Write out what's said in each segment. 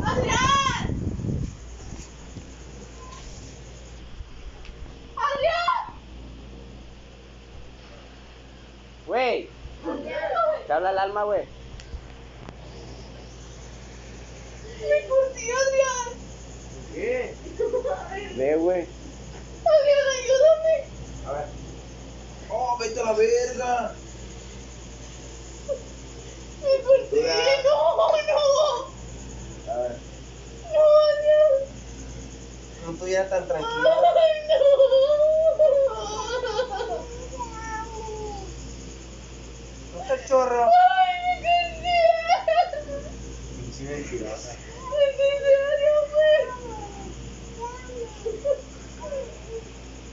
¡Adrián! ¡Adrián! Güey, te habla el alma, güey. ¡Me curtí, Adrián! ¿Qué? Ve, güey. ¡Adrián, ayúdame! A ver. ¡Oh, vete a la verga! ¡Me curtí! Mira. ¡No, no! A ver. ¡No, Adrián! Ya tan tranquila. ¡Ay, no! No te chorro. Mentirosa.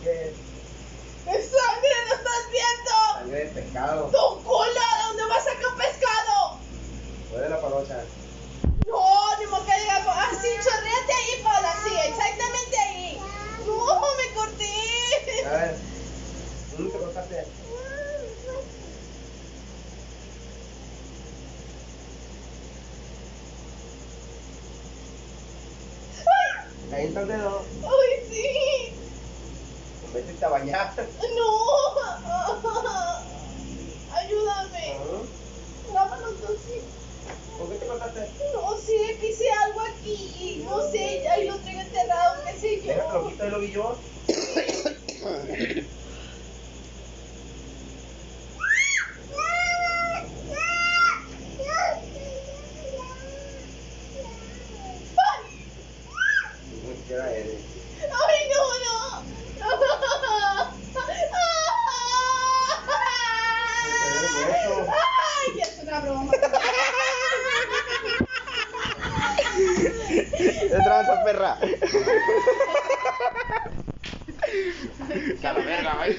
¿Qué? ¡Es sangre, no estás viendo! Sangre de pescado. ¡Tu cola! ¿De dónde vas a sacar pescado? Fue de la palocha. No, ni modo que diga, así, chorreate ahí, Paula, sí, exactamente ahí. No, me corté. A ver. ¿Dónde te cortaste? Ahí está el dedo. Ay, sí. Vete a bañar. No. Ayúdame. Lámanos dos, sí. ¿Por qué te cortaste? No sé, pisé algo aquí. No sé, ahí lo traigo enterrado, qué sé yo. quito y lo vi yo. ¿Qué era eres? Ay, no, no. Ay, es una broma. ¿Qué tranza, perra? A la verga, vaya.